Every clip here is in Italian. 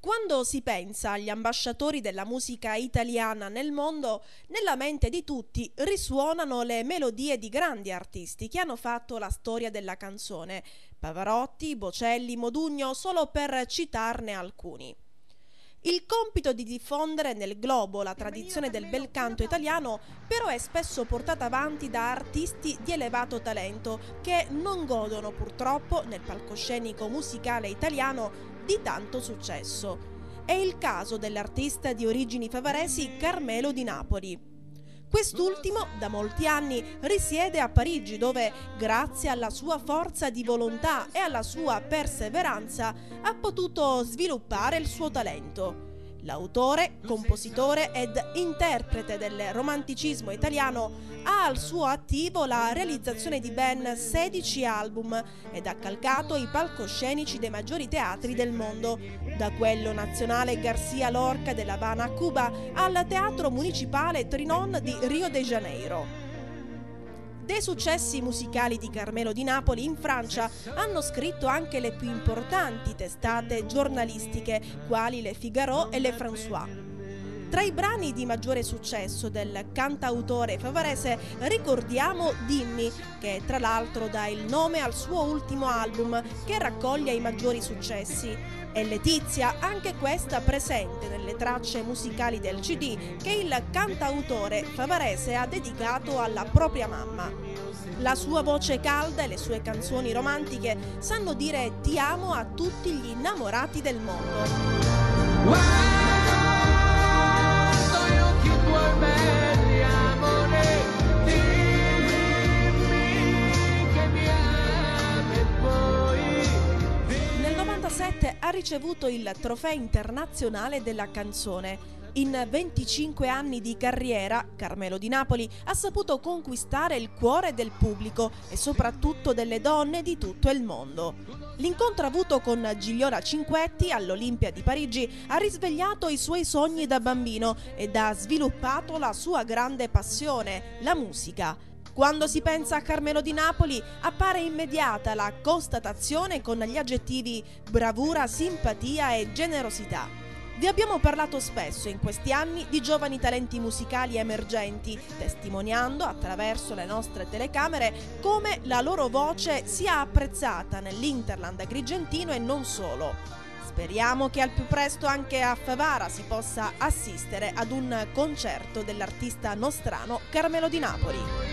Quando si pensa agli ambasciatori della musica italiana nel mondo, nella mente di tutti risuonano le melodie di grandi artisti che hanno fatto la storia della canzone, Pavarotti, Bocelli, Modugno, solo per citarne alcuni. Il compito di diffondere nel globo la tradizione del bel canto italiano però è spesso portato avanti da artisti di elevato talento che non godono purtroppo nel palcoscenico musicale italiano di tanto successo. È il caso dell'artista di origini favaresi Carmelo di Napoli. Quest'ultimo da molti anni risiede a Parigi dove, grazie alla sua forza di volontà e alla sua perseveranza, ha potuto sviluppare il suo talento. L'autore, compositore ed interprete del romanticismo italiano ha al suo attivo la realizzazione di ben 16 album ed ha calcato i palcoscenici dei maggiori teatri del mondo, da quello nazionale Garcia Lorca della a Cuba al teatro municipale Trinon di Rio de Janeiro. Dei successi musicali di Carmelo di Napoli in Francia hanno scritto anche le più importanti testate giornalistiche, quali Le Figaro e Le François. Tra i brani di maggiore successo del cantautore favarese ricordiamo Dimmi, che tra l'altro dà il nome al suo ultimo album che raccoglie i maggiori successi e Letizia, anche questa presente nelle tracce musicali del CD che il cantautore favarese ha dedicato alla propria mamma. La sua voce calda e le sue canzoni romantiche sanno dire ti amo a tutti gli innamorati del mondo. Ha ricevuto il Trofeo internazionale della canzone. In 25 anni di carriera, Carmelo di Napoli ha saputo conquistare il cuore del pubblico e soprattutto delle donne di tutto il mondo. L'incontro avuto con Gigliora Cinquetti all'Olimpia di Parigi ha risvegliato i suoi sogni da bambino ed ha sviluppato la sua grande passione, la musica. Quando si pensa a Carmelo di Napoli appare immediata la constatazione con gli aggettivi bravura, simpatia e generosità. Vi abbiamo parlato spesso in questi anni di giovani talenti musicali emergenti, testimoniando attraverso le nostre telecamere come la loro voce sia apprezzata nell'Interland agrigentino e non solo. Speriamo che al più presto anche a Favara si possa assistere ad un concerto dell'artista nostrano Carmelo di Napoli.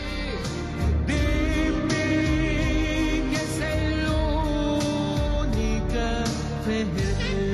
hit me.